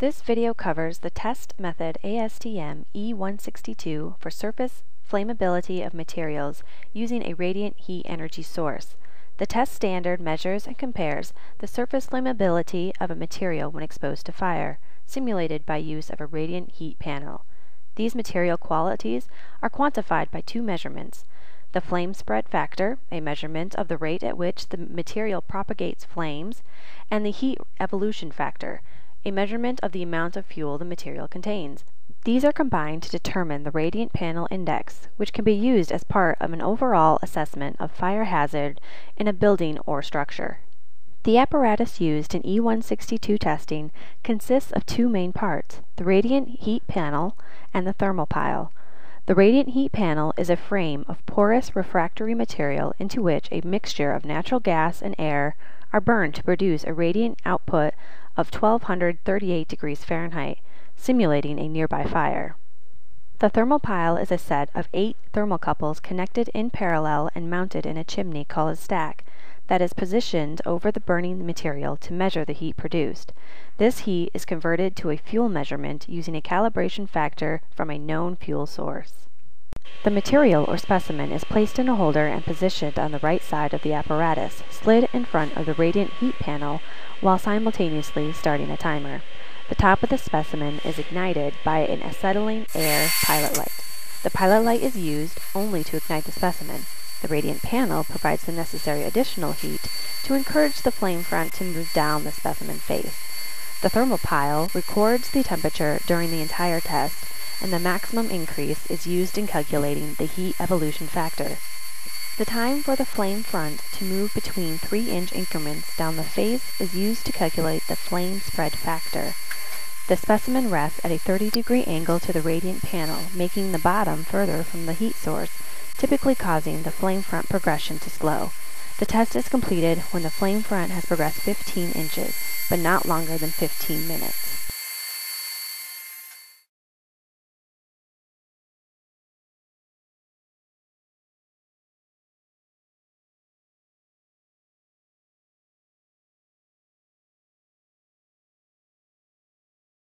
This video covers the test method ASTM E162 for surface flammability of materials using a radiant heat energy source. The test standard measures and compares the surface flammability of a material when exposed to fire, simulated by use of a radiant heat panel. These material qualities are quantified by two measurements. The flame spread factor, a measurement of the rate at which the material propagates flames, and the heat evolution factor, a measurement of the amount of fuel the material contains. These are combined to determine the radiant panel index, which can be used as part of an overall assessment of fire hazard in a building or structure. The apparatus used in E162 testing consists of two main parts, the radiant heat panel and the thermopile. The radiant heat panel is a frame of porous refractory material into which a mixture of natural gas and air are burned to produce a radiant output of 1238 degrees Fahrenheit, simulating a nearby fire. The thermopile is a set of eight thermocouples connected in parallel and mounted in a chimney called a stack that is positioned over the burning material to measure the heat produced. This heat is converted to a fuel measurement using a calibration factor from a known fuel source. The material or specimen is placed in a holder and positioned on the right side of the apparatus, slid in front of the radiant heat panel while simultaneously starting a timer. The top of the specimen is ignited by an acetylene air pilot light. The pilot light is used only to ignite the specimen. The radiant panel provides the necessary additional heat to encourage the flame front to move down the specimen face. The thermopile records the temperature during the entire test, and the maximum increase is used in calculating the heat evolution factor. The time for the flame front to move between 3-inch increments down the face is used to calculate the flame spread factor. The specimen rests at a 30 degree angle to the radiant panel, making the bottom further from the heat source, typically causing the flame front progression to slow. The test is completed when the flame front has progressed 15 inches, but not longer than 15 minutes.